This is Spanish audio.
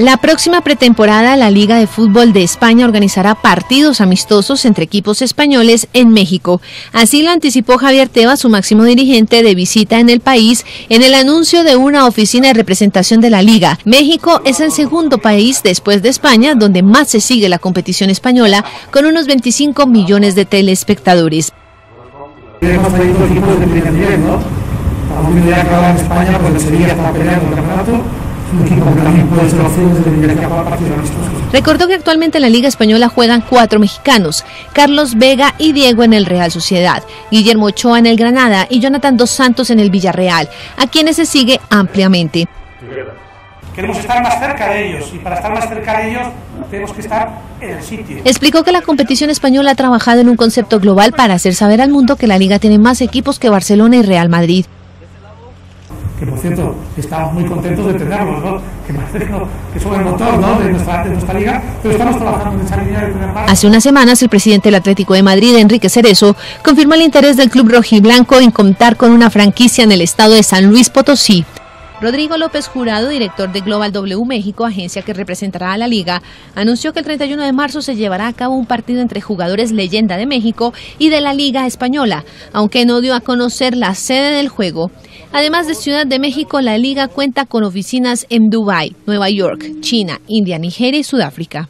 La próxima pretemporada, la Liga de Fútbol de España organizará partidos amistosos entre equipos españoles en México. Así lo anticipó Javier Tebas, su máximo dirigente de visita en el país, en el anuncio de una oficina de representación de la Liga. México es el segundo país después de España donde más se sigue la competición española, con unos 25 millones de telespectadores. Recordó que actualmente en la Liga Española juegan cuatro mexicanos, Carlos Vega y Diego en el Real Sociedad, Guillermo Ochoa en el Granada y Jonathan Dos Santos en el Villarreal, a quienes se sigue ampliamente. Queremos estar más cerca de ellos y para estar más cerca de ellos tenemos que estar en el sitio. Explicó que la competición española ha trabajado en un concepto global para hacer saber al mundo que la liga tiene más equipos que Barcelona y Real Madrid que por cierto estamos muy contentos de tenerlos, ¿no? que, que son el motor ¿no? de, nuestra, de nuestra liga, pero estamos trabajando en esa línea de Hace unas semanas el presidente del Atlético de Madrid, Enrique Cerezo, confirmó el interés del club rojiblanco en contar con una franquicia en el estado de San Luis Potosí. Rodrigo López Jurado, director de Global W México, agencia que representará a la liga, anunció que el 31 de marzo se llevará a cabo un partido entre jugadores leyenda de México y de la Liga Española, aunque no dio a conocer la sede del juego. Además de Ciudad de México, la liga cuenta con oficinas en Dubái, Nueva York, China, India, Nigeria y Sudáfrica.